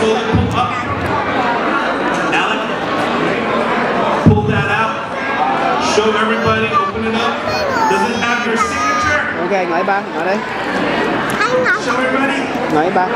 pull up. Alec, pull that out. Show everybody, open it up. Does it have your signature? Okay, ngồi ba ngồi đây Show everybody. ngồi ba